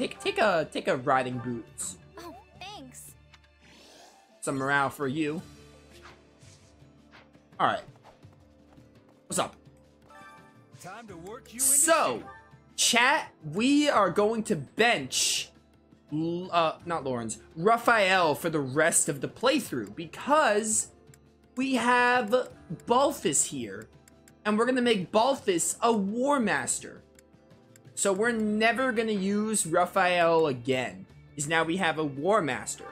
take take a take a riding boots. Oh, thanks. Some morale for you. All right. What's up? Time to work you into So, chat, we are going to bench, L- uh, not Lorenz, Raphael for the rest of the playthrough because we have Balthus here, and we're gonna make Balthus a War Master. So we're never gonna use Raphael again, because now we have a War Master.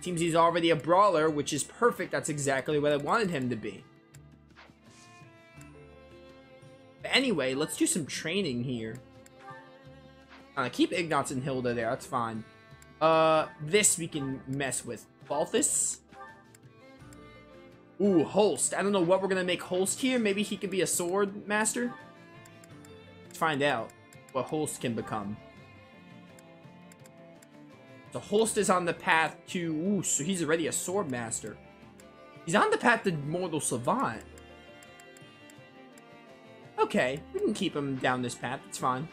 Seems he's already a brawler, which is perfect. That's exactly what I wanted him to be. But anyway, let's do some training here. Uh, keep Ignatz and Hilda there, that's fine. Uh, this we can mess with. Balthus? Ooh, Holst. I don't know what we're gonna make Holst here. Maybe he could be a sword master? Find out what Holst can become. So Holst is on the path to... Ooh, so he's already a sword master. He's on the path to Mortal Savant. Okay, we can keep him down this path. It's fine.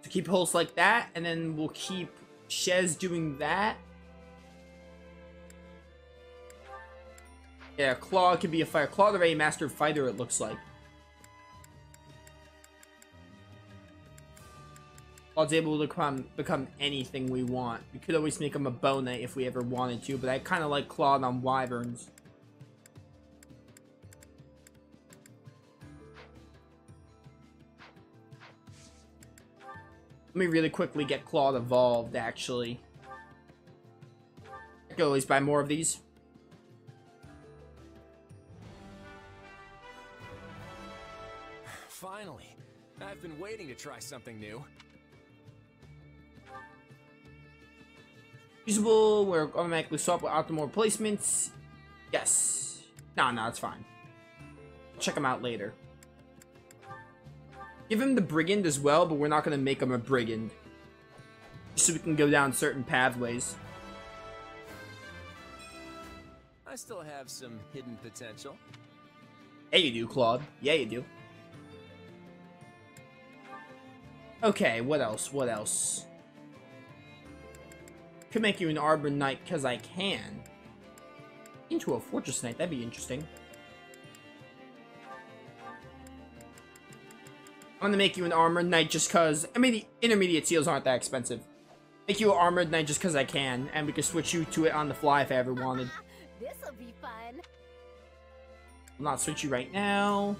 So keep Holst like that, and then we'll keep Shez doing that. Yeah, Claude can be a fire. Claude the a master fighter, it looks like. Claude's able to become, become anything we want. We could always make him a knight if we ever wanted to, but I kind of like Claude on wyverns. Let me really quickly get Claude evolved, actually. I could always buy more of these. Finally. I've been waiting to try something new. Usable, we're automatically swap with optimal replacements. Yes. No, no, it's fine. Check him out later. Give him the Brigand as well, but we're not going to make him a Brigand. So we can go down certain pathways. I still have some hidden potential. Yeah, you do, Claude. Yeah, you do. Okay, what else? What else? Could make you an Arbor Knight because I can. Into a Fortress Knight, that'd be interesting. I'm gonna make you an Armored Knight just cause, I mean, the intermediate seals aren't that expensive. Make you an Armored Knight just cause I can, and we can switch you to it on the fly if I ever wanted. This'll be fun. I'll not switch you right now.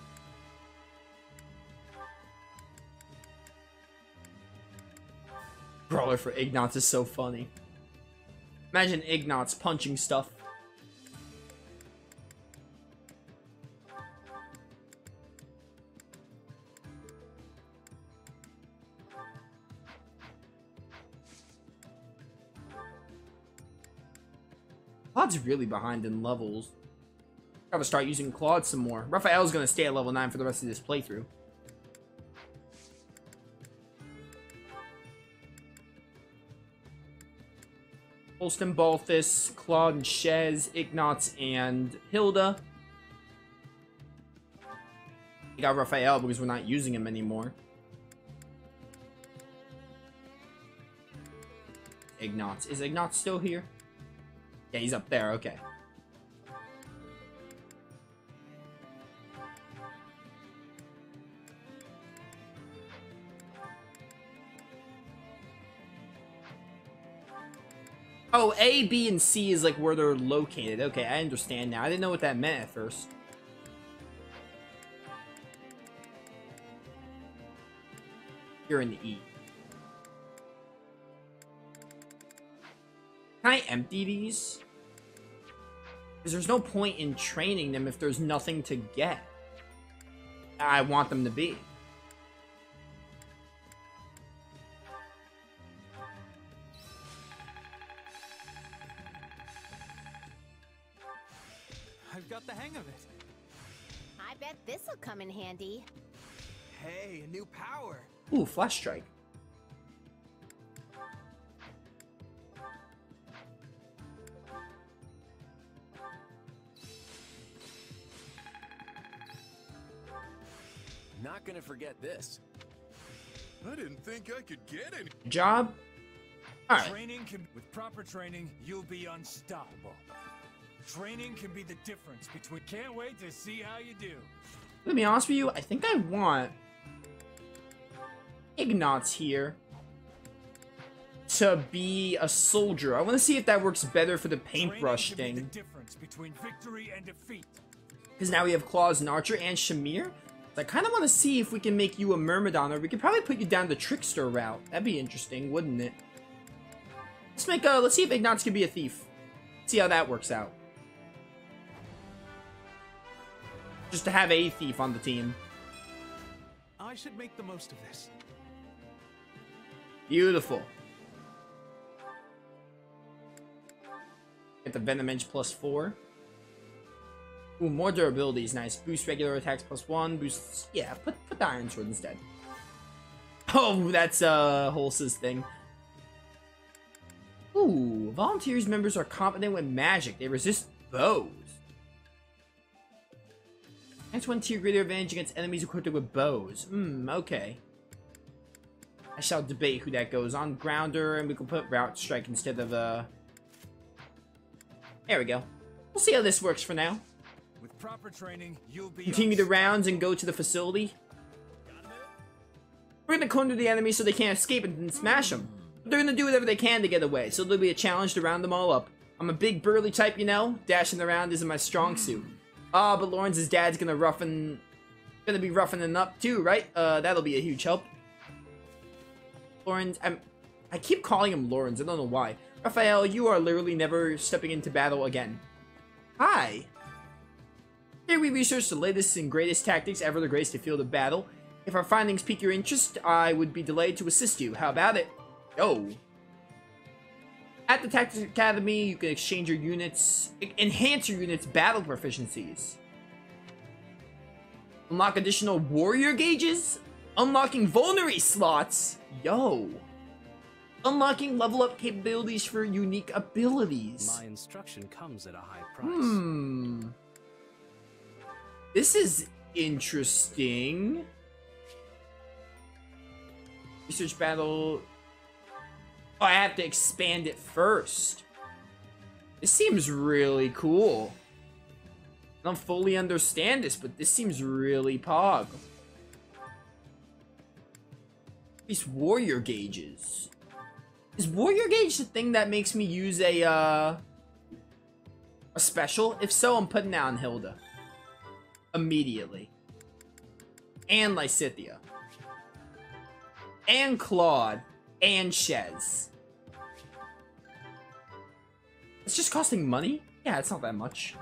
Brawler for Ignatz is so funny. Imagine Ignatz punching stuff. Claude's really behind in levels. Gotta start using Claude some more. Raphael's gonna stay at level 9 for the rest of this playthrough. Holston, Balthus, Claude and Shez, Ignatz, and Hilda. We got Raphael because we're not using him anymore. Ignatz. Is Ignatz still here? Yeah, he's up there, okay. Oh, A, B, and C is like where they're located. Okay, I understand now. I didn't know what that meant at first. You're in the E. Can I empty these? Because there's no point in training them if there's nothing to get. I want them to be. I bet this'll come in handy. Hey, a new power. Ooh, Flash Strike. Not gonna forget this. I didn't think I could get any. Job. Alright. Training can with proper training, you'll be unstoppable. Training can be the difference between can't wait to see how you do. To be honest with you, I think I want Ignatz here to be a soldier. I want to see if that works better for the paintbrush Training can be thing. the difference between victory and defeat. Because now we have Claude's and Archer and Shamir. So I kind of want to see if we can make you a Myrmidon, or we could probably put you down the Trickster route. That'd be interesting, wouldn't it? Let's make a. Let's see if Ignatz can be a thief. See how that works out. Just to have a thief on the team. I should make the most of this. Beautiful. Get the Venom Edge plus four. Ooh, more durability is nice. Boost regular attacks plus one. Boost, yeah, put put the Iron Sword instead. Oh, that's uh Holst's thing. Ooh, volunteers members are competent with magic. They resist bows. That's one tier greater advantage against enemies equipped with bows. Hmm, okay. I shall debate who that goes on. Grounder, and we can put Route Strike instead of, uh... There we go. We'll see how this works for now. With proper training, you'll be Continue the rounds and go to the facility. We're gonna corner the enemy so they can't escape and smash them. But they're gonna do whatever they can to get away, so there'll be a challenge to round them all up. I'm a big burly type, you know? Dashing around isn't my strong suit. Ah, but Lorenz's dad's gonna roughen... Gonna be roughening up too, right? Uh, that'll be a huge help. Lorenz, I'm... I keep calling him Lawrence, I don't know why. Raphael, you are literally never stepping into battle again. Hi. Here we research the latest and greatest tactics ever to grace the field of battle. If our findings pique your interest, I would be delighted to assist you. How about it? Yo. At the Tactics Academy, you can exchange your units, enhance your units' battle proficiencies. Unlock additional warrior gauges, unlocking vulnerary slots. Yo. Unlocking level up capabilities for unique abilities. My instruction comes at a high price. Hmm. This is interesting. Research battle. Oh, I have to expand it first. This seems really cool. I don't fully understand this, but this seems really pog. These warrior gauges. Is warrior gauge the thing that makes me use a, uh... A special? If so, I'm putting down Hilda. Immediately. And Lysithea. And Claude. And Shez. It's just costing money? Yeah, it's not that much.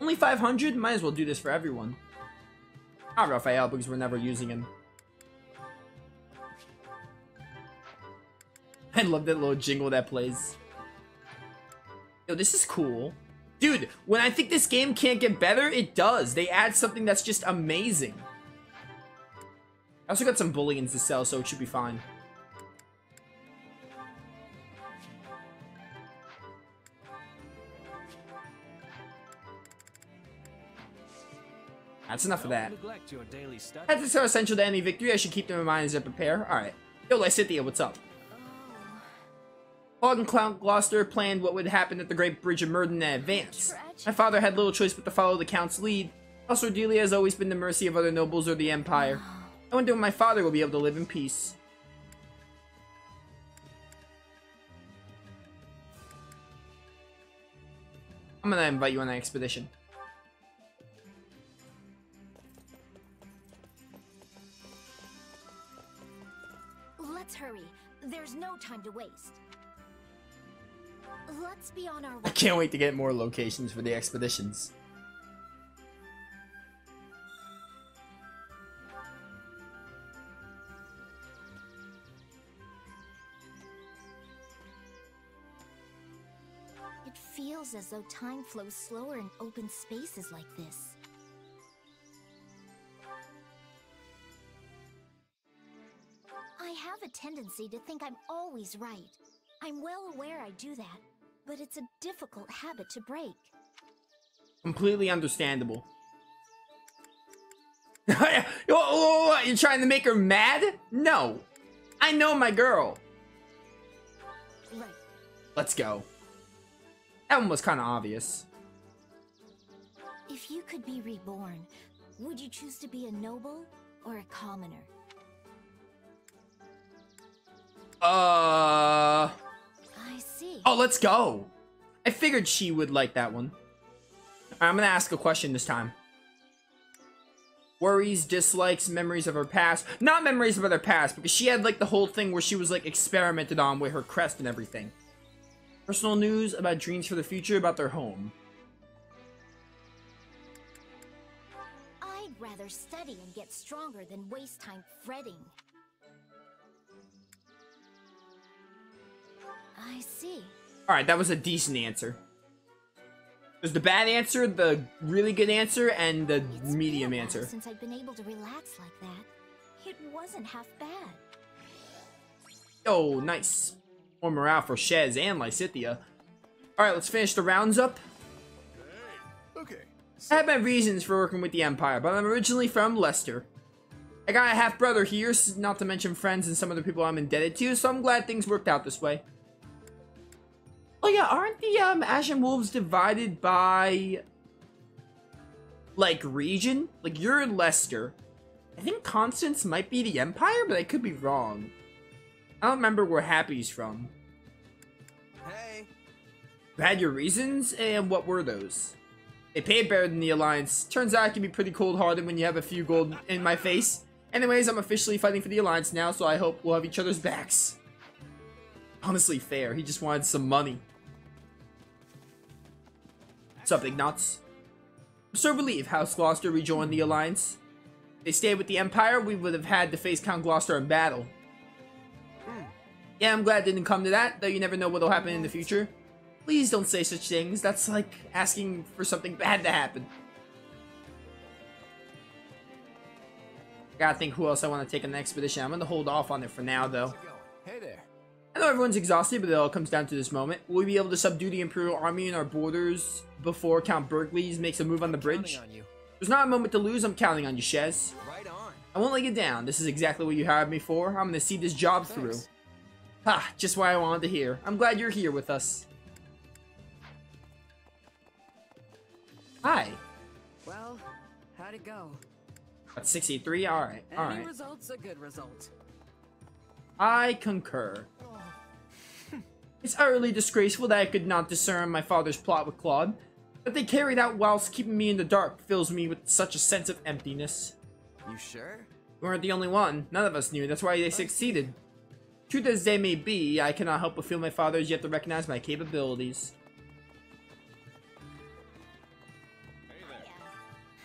Only 500? Might as well do this for everyone. Not Raphael, because we're never using him. I love that little jingle that plays. Yo, this is cool. Dude, when I think this game can't get better, it does. They add something that's just amazing. I also got some bullions to sell, so it should be fine. That's enough of that. neglect your daily study. Tactics are essential to any victory. I should keep them in mind as I prepare. Alright. Yo, Lysithea, what's up? Oh. Claude and Count Gloucester planned what would happen at the Great Bridge of Myrddin in advance. My father had little choice but to follow the Count's lead. Also, Delia has always been the mercy of other nobles or the Empire. Oh. I wonder when my father will be able to live in peace. I'm gonna invite you on an expedition. Let's hurry. There's no time to waste. Let's be on our way. I can't wait to get more locations for the expeditions. It feels as though time flows slower in open spaces like this. Tendency to think I'm always right. I'm well aware I do that, but it's a difficult habit to break. Completely understandable. You're trying to make her mad? No. I know my girl. Right. Let's go. That one was kind of obvious. If you could be reborn, would you choose to be a noble or a commoner? Uh. I see. Oh, let's go. I figured she would like that one. Alright, I'm gonna ask a question this time. Worries, dislikes, memories of her past. Not memories of her past, because she had like the whole thing where she was like experimented on with her crest and everything. Personal news about dreams for the future about their home. I'd rather study and get stronger than waste time fretting. I see. Alright, that was a decent answer. There's the bad answer, the really good answer, and the It's medium been a answer. Since I've been able to relax like that, it wasn't half bad. Oh, nice. More morale for Shez and Lysithea. Alright, let's finish the rounds up. Okay. I have my reasons for working with the Empire, but I'm originally from Leicester. I got a half brother here, not to mention friends and some other people I'm indebted to, so I'm glad things worked out this way. Oh yeah, aren't the um, Ashen Wolves divided by like region? Like you're in Leicester. I think Constance might be the Empire, but I could be wrong. I don't remember where Hapi's from. Hey, You had your reasons, and what were those? They paid better than the Alliance. Turns out I can be pretty cold-hearted when you have a few gold in my face. Anyways, I'm officially fighting for the Alliance now, so I hope we'll have each other's backs. Honestly fair, he just wanted some money. Up, Ignatz? I'm so relieved House Gloucester rejoined the Alliance. If they stayed with the Empire, we would have had to face Count Gloucester in battle. Yeah, I'm glad it didn't come to that, though you never know what'll happen in the future. Please don't say such things. That's like asking for something bad to happen. I Gotta think who else I want to take on the expedition. I'm gonna hold off on it for now, though. Hey there. I know everyone's exhausted, but it all comes down to this moment. Will we be able to subdue the Imperial Army in our borders before Count Bergliez makes a move on the bridge? On you. There's not a moment to lose. I'm counting on you, Shez. Right on. I won't let you down. This is exactly what you hired me for. I'm gonna see this job through. Thanks. Ha! Just what I wanted to hear. I'm glad you're here with us. Hi. Well, how'd it go? That's 63? Alright, Any result's a good result. I concur. It's utterly disgraceful that I could not discern my father's plot with Claude. That they carried out whilst keeping me in the dark fills me with such a sense of emptiness. You sure? We weren't the only one. None of us knew. That's why they succeeded. Truth as they may be, I cannot help but feel my father has yet to recognize my capabilities.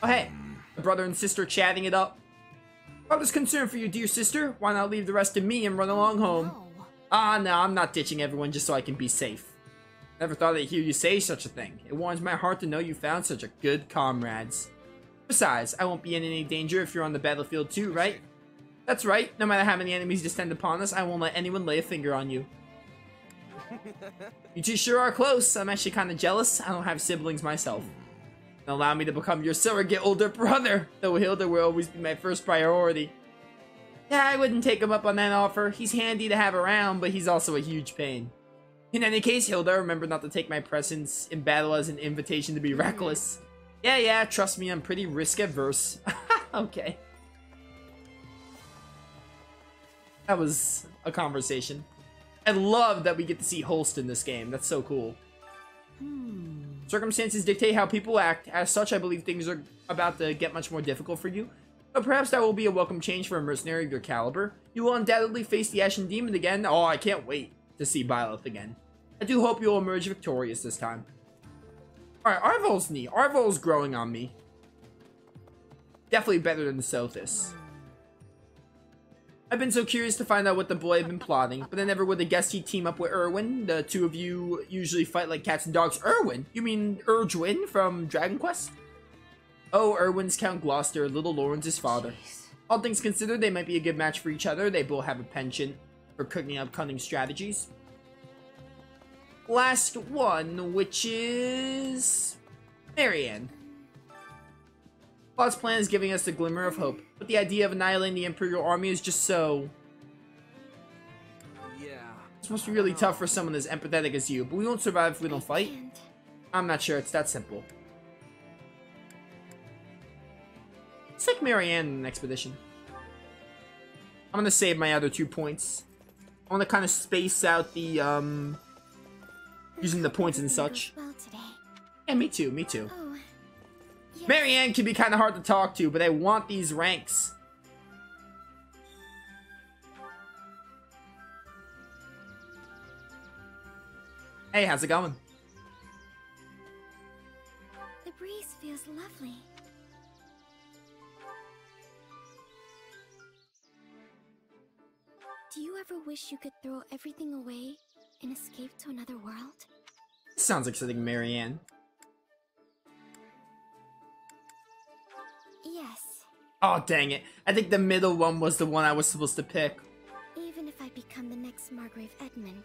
Oh hey, a brother and sister chatting it up. Father's concerned for you, dear sister. Why not leave the rest to me and run along home? Oh. Ah, no, I'm not ditching everyone just so I can be safe. Never thought I'd hear you say such a thing. It warms my heart to know you found such a good comrades. Besides, I won't be in any danger if you're on the battlefield too, right? That's right. No matter how many enemies descend upon us, I won't let anyone lay a finger on you. you two sure are close. I'm actually kind of jealous. I don't have siblings myself. Allow me to become your surrogate older brother, though Hilda will always be my first priority. Yeah, I wouldn't take him up on that offer. He's handy to have around, but he's also a huge pain. In any case, Hilda, remember not to take my presence in battle as an invitation to be mm-hmm. reckless. Yeah, yeah, trust me, I'm pretty risk averse. okay. That was a conversation. I love that we get to see Holst in this game. That's so cool. Hmm. Circumstances dictate how people act. As such, I believe things are about to get much more difficult for you. But perhaps that will be a welcome change for a mercenary of your caliber. You will undoubtedly face the Ashen Demon again. Oh, I can't wait to see Byleth again. I do hope you'll emerge victorious this time. Alright, Arval's neat. Arval's growing on me. Definitely better than the Sothis. I've been so curious to find out what the boy had been plotting, but I never would have guessed he'd team up with Erwin. The two of you usually fight like cats and dogs. Erwin? You mean Erdwin from Dragon Quest? Oh, Erwin's Count Gloucester, little Lorenz's father. All things considered, they might be a good match for each other. They both have a penchant for cooking up cunning strategies. Last one, which is... Marianne. Claude's plan is giving us a glimmer of hope, but the idea of annihilating the Imperial Army is just so... Yeah. It's supposed to be really tough for someone as empathetic as you, but we won't survive if we don't fight. I'm not sure it's that simple. It's like Marianne in an expedition. I'm gonna save my other two points. I want to kind of space out the, um... Using the points and such. Yeah, me too, me too. Marianne can be kind of hard to talk to, but I want these ranks. Hey, how's it going? The breeze feels lovely. Do you ever wish you could throw everything away and escape to another world? Sounds like something Marianne. Yes. Oh, dang it. I think the middle one was the one I was supposed to pick. Even if I become the next Margrave Edmund,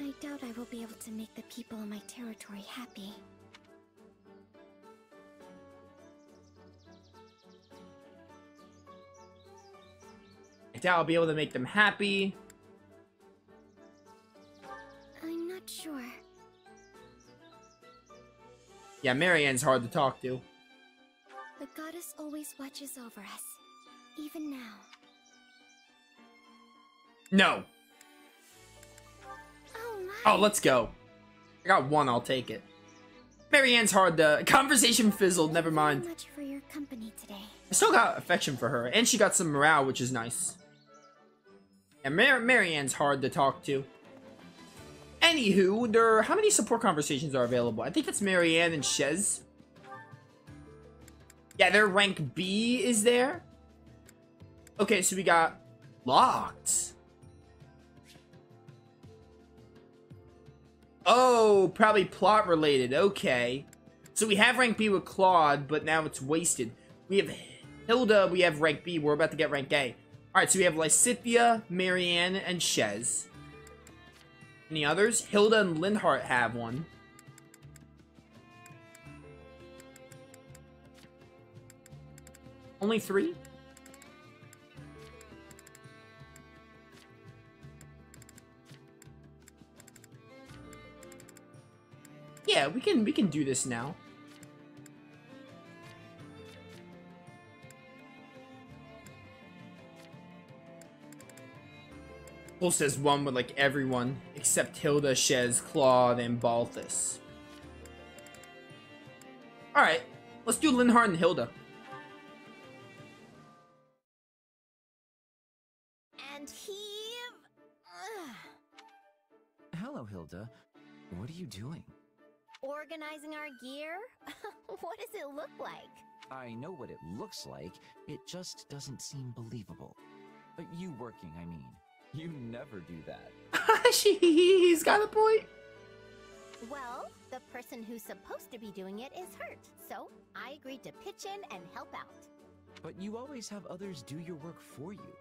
I doubt I will be able to make the people in my territory happy. I doubt I'll be able to make them happy. I'm not sure. Yeah, Marianne's hard to talk to. The goddess always watches over us, even now. No. Oh my! Oh, let's go. I got one, I'll take it. Marianne's hard to... Conversation fizzled, never mind. Much for your company today. I still got affection for her, and she got some morale, which is nice. And Mar Marianne's hard to talk to. Anywho, there. How many support conversations are available? I think it's Marianne and Shez. Yeah, their rank B is there. Okay, so we got locked. Oh, probably plot related. Okay. So we have rank B with Claude, but now it's wasted. We have Hilda, we have rank B. We're about to get rank A. Alright, so we have Lysithea, Marianne, and Shez. Any others? Hilda and Linhardt have one. Only three? Yeah, we can we can do this now. Cole says one with like everyone except Hilda, Shez, Claude, and Balthus. Alright, let's do Linhardt and Hilda. And he. Ugh. Hello, Hilda. What are you doing? Organizing our gear? what does it look like? I know what it looks like. It just doesn't seem believable. Uh, you working, I mean. You never do that. He's got a point. Well, the person who's supposed to be doing it is hurt, so I agreed to pitch in and help out. But you always have others do your work for you.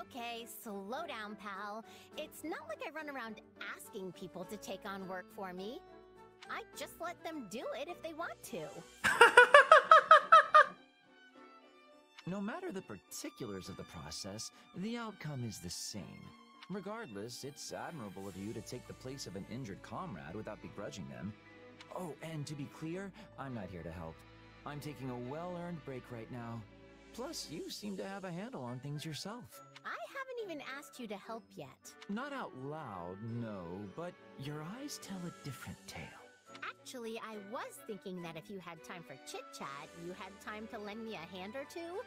Okay, slow down, pal. It's not like I run around asking people to take on work for me. I just let them do it if they want to. No matter the particulars of the process, the outcome is the same. Regardless, it's admirable of you to take the place of an injured comrade without begrudging them. Oh, and to be clear, I'm not here to help. I'm taking a well-earned break right now. Plus, you seem to have a handle on things yourself. I haven't even asked you to help yet. Not out loud, no, but your eyes tell a different tale. Actually, I was thinking that if you had time for chit chat, you had time to lend me a hand or two.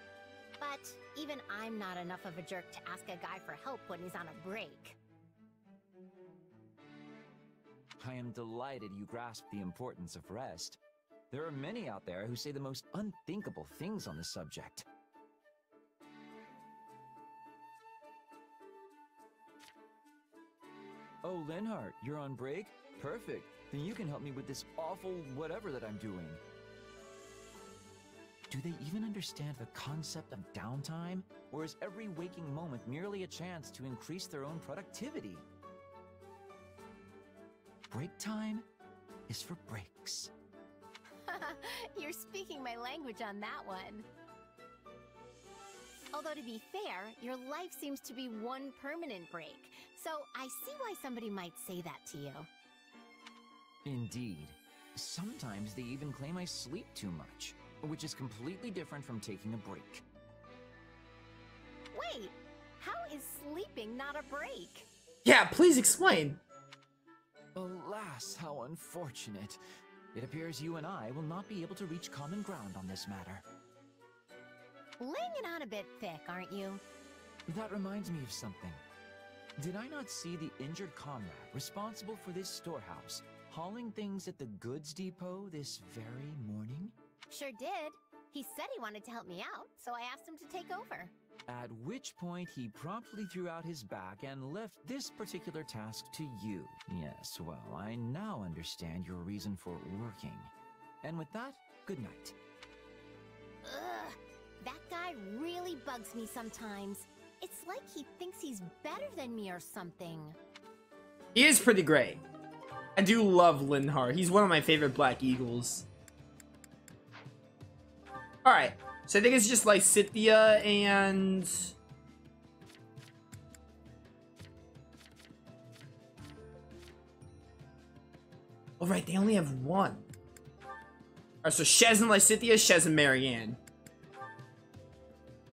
But even I'm not enough of a jerk to ask a guy for help when he's on a break. I am delighted you grasp the importance of rest. There are many out there who say the most unthinkable things on the subject. Oh, Linhardt, you're on break? Perfect. Then you can help me with this awful whatever that I'm doing. Do they even understand the concept of downtime? Or is every waking moment merely a chance to increase their own productivity? Break time is for breaks. You're you're speaking my language on that one. Although to be fair, your life seems to be one permanent break. So I see why somebody might say that to you. Indeed. Sometimes they even claim I sleep too much, which is completely different from taking a break. Wait, how is sleeping not a break? Yeah, please explain. Alas, how unfortunate. It appears you and I will not be able to reach common ground on this matter. Laying it on a bit thick, aren't you? That reminds me of something. Did I not see the injured comrade responsible for this storehouse hauling things at the goods depot this very morning? Sure did. He said he wanted to help me out, so I asked him to take over. At which point he promptly threw out his back and left this particular task to you. Yes, well, I now understand your reason for working. And with that, good night. Ugh, that guy really bugs me sometimes. It's like he thinks he's better than me or something. He is pretty great. I do love Linhardt. He's one of my favorite Black Eagles. Alright, so I think it's just Lysithea and... Oh right, they only have one. Alright, so Shez and Lysithea, Shez and Marianne.